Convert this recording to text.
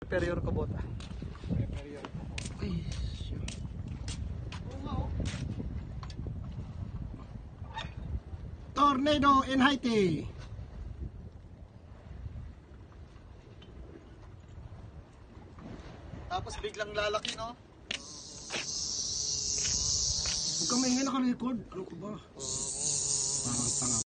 Superior Kubota. Ay, siya. Tornado in Haiti. Tapos biglang lalaki, no? Huwag kang maingay naka-record. Ano ka ba? Parang tanga